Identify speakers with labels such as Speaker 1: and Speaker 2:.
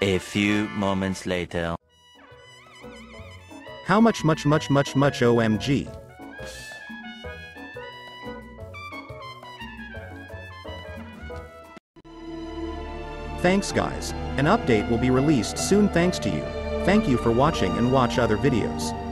Speaker 1: A few moments later.
Speaker 2: How much much much much much OMG? Thanks guys, an update will be released soon thanks to you. Thank you for watching and watch other videos.